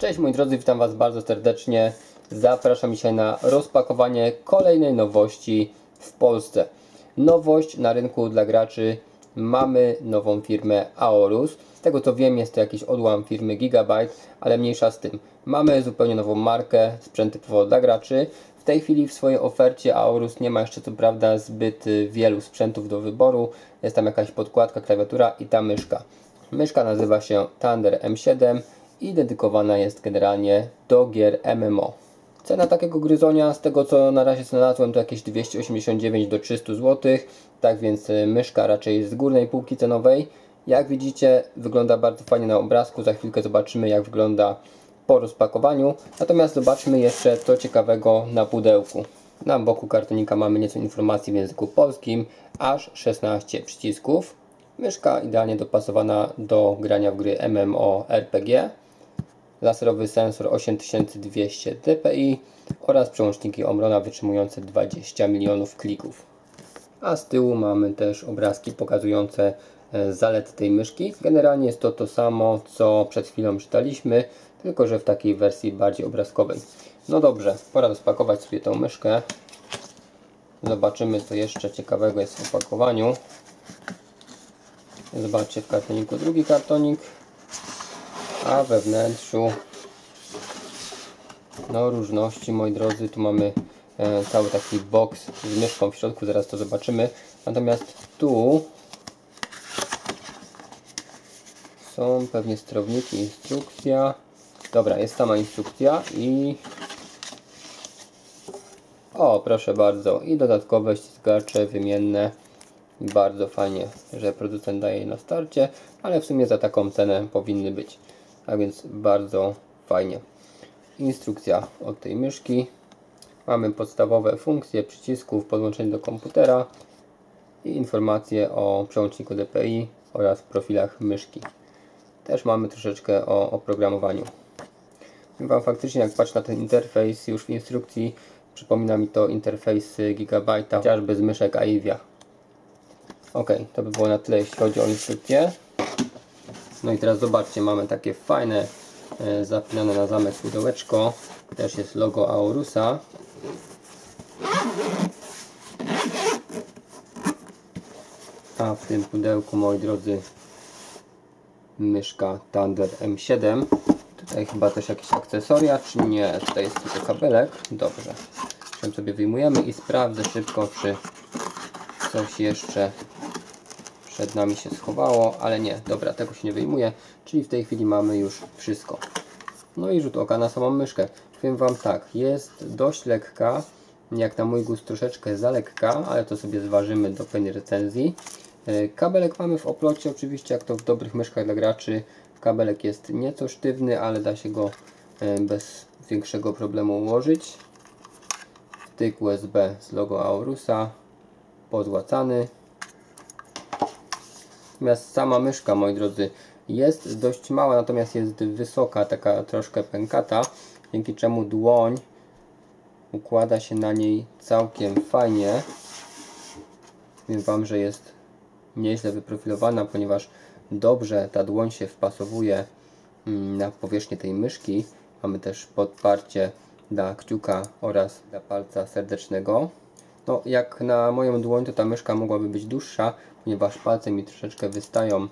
Cześć moi drodzy, witam Was bardzo serdecznie. Zapraszam dzisiaj na rozpakowanie kolejnej nowości w Polsce. Nowość na rynku dla graczy. Mamy nową firmę Aorus. Z tego co wiem jest to jakiś odłam firmy Gigabyte, ale mniejsza z tym. Mamy zupełnie nową markę, sprzęt typowo dla graczy. W tej chwili w swojej ofercie Aorus nie ma jeszcze co prawda zbyt wielu sprzętów do wyboru. Jest tam jakaś podkładka, klawiatura i ta myszka. Myszka nazywa się Thunder M7 i dedykowana jest generalnie do gier MMO. Cena takiego gryzonia, z tego co na razie znalazłem, to jakieś 289 do 300 zł, tak więc y, myszka raczej z górnej półki cenowej. Jak widzicie, wygląda bardzo fajnie na obrazku, za chwilkę zobaczymy jak wygląda po rozpakowaniu. Natomiast zobaczmy jeszcze co ciekawego na pudełku. Na boku kartonika mamy nieco informacji w języku polskim, aż 16 przycisków. Myszka idealnie dopasowana do grania w gry MMORPG laserowy sensor 8200 dpi oraz przełączniki Omrona wytrzymujące 20 milionów klików. A z tyłu mamy też obrazki pokazujące e, zalety tej myszki. Generalnie jest to to samo, co przed chwilą czytaliśmy, tylko że w takiej wersji bardziej obrazkowej. No dobrze, pora rozpakować sobie tą myszkę. Zobaczymy, co jeszcze ciekawego jest w opakowaniu. Zobaczcie w kartoniku drugi kartonik a we wnętrzu no różności moi drodzy tu mamy e, cały taki box z myszką w środku zaraz to zobaczymy. Natomiast tu są pewnie sterowniki instrukcja. Dobra jest sama instrukcja i o proszę bardzo i dodatkowe ściskacze wymienne. Bardzo fajnie, że producent daje je na starcie, ale w sumie za taką cenę powinny być a więc bardzo fajnie. Instrukcja od tej myszki. Mamy podstawowe funkcje przycisków, podłączenie do komputera i informacje o przełączniku DPI oraz profilach myszki. Też mamy troszeczkę o oprogramowaniu. Wam faktycznie jak patrzę na ten interfejs już w instrukcji przypomina mi to interfejs Gigabyte'a, chociażby z myszek Aivia. Ok, to by było na tyle jeśli chodzi o instrukcję. No i teraz zobaczcie, mamy takie fajne e, zapinane na zamek pudełeczko. Też jest logo Aurusa. A w tym pudełku, moi drodzy, myszka Thunder M7. Tutaj chyba też jakieś akcesoria, czy nie? Tutaj jest tylko kabelek. Dobrze. Czym sobie wyjmujemy i sprawdzę szybko, czy coś jeszcze przed nami się schowało, ale nie, dobra, tego się nie wyjmuje, czyli w tej chwili mamy już wszystko. No i rzut oka na samą myszkę. Powiem Wam tak, jest dość lekka, jak na mój gust troszeczkę za lekka, ale to sobie zważymy do pewnej recenzji. E, kabelek mamy w oplocie, oczywiście jak to w dobrych myszkach dla graczy. Kabelek jest nieco sztywny, ale da się go e, bez większego problemu ułożyć. Wtyk USB z logo Aurusa, pozłacany. Natomiast sama myszka, moi drodzy, jest dość mała, natomiast jest wysoka, taka troszkę pękata, dzięki czemu dłoń układa się na niej całkiem fajnie. Powiem Wam, że jest nieźle wyprofilowana, ponieważ dobrze ta dłoń się wpasowuje mm, na powierzchnię tej myszki. Mamy też podparcie dla kciuka oraz dla palca serdecznego. No, jak na moją dłoń, to ta myszka mogłaby być dłuższa, ponieważ palce mi troszeczkę wystają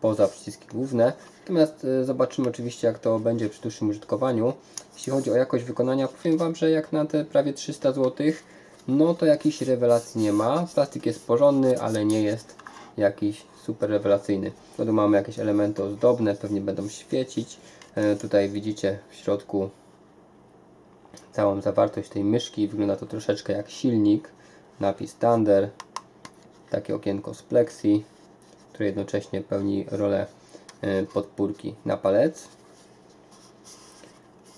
poza przyciski główne. Natomiast y, zobaczymy oczywiście jak to będzie przy dłuższym użytkowaniu. Jeśli chodzi o jakość wykonania, powiem Wam, że jak na te prawie 300 zł, no to jakiejś rewelacji nie ma. Plastik jest porządny, ale nie jest jakiś super rewelacyjny. Tu mamy jakieś elementy ozdobne, pewnie będą świecić. E, tutaj widzicie w środku całą zawartość tej myszki. Wygląda to troszeczkę jak silnik. Napis Thunder. Takie okienko z plexi, które jednocześnie pełni rolę e, podpórki na palec.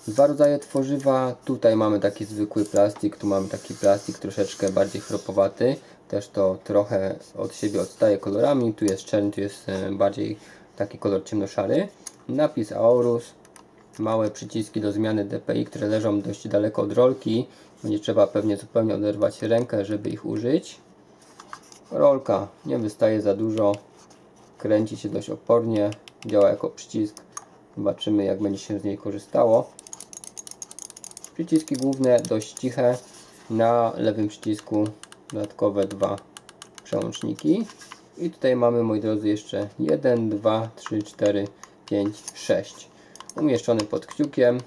Dwa rodzaje tworzywa. Tutaj mamy taki zwykły plastik, tu mamy taki plastik troszeczkę bardziej chropowaty. Też to trochę od siebie odstaje kolorami. Tu jest czerń, tu jest e, bardziej taki kolor ciemnoszary. Napis Aorus małe przyciski do zmiany DPI, które leżą dość daleko od rolki. Będzie trzeba pewnie zupełnie oderwać rękę, żeby ich użyć. Rolka nie wystaje za dużo, kręci się dość opornie, działa jako przycisk Zobaczymy jak będzie się z niej korzystało. Przyciski główne dość ciche. Na lewym przycisku dodatkowe dwa przełączniki. I tutaj mamy, moi drodzy, jeszcze 1, 2, 3, 4, 5, 6. Umieszczony pod kciukiem.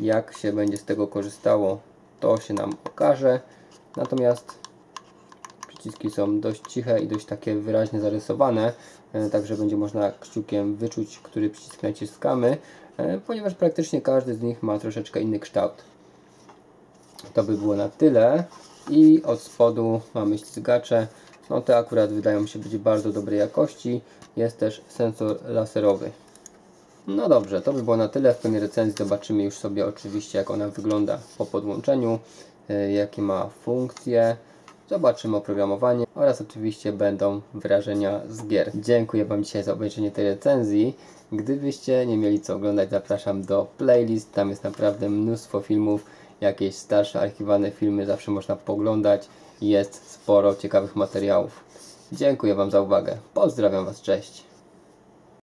Jak się będzie z tego korzystało, to się nam okaże. Natomiast przyciski są dość ciche i dość takie wyraźnie zarysowane, e, także będzie można kciukiem wyczuć, który przycisk naciskamy, e, ponieważ praktycznie każdy z nich ma troszeczkę inny kształt. To by było na tyle. I od spodu mamy ściskacze. No te akurat wydają się być bardzo dobrej jakości. Jest też sensor laserowy. No dobrze, to by było na tyle. W pełnej recenzji zobaczymy już sobie oczywiście jak ona wygląda po podłączeniu, y, jakie ma funkcje. Zobaczymy oprogramowanie oraz oczywiście będą wrażenia z gier. Dziękuję Wam dzisiaj za obejrzenie tej recenzji. Gdybyście nie mieli co oglądać, zapraszam do playlist. Tam jest naprawdę mnóstwo filmów, jakieś starsze archiwalne filmy zawsze można poglądać. Jest sporo ciekawych materiałów. Dziękuję Wam za uwagę. Pozdrawiam Was, cześć.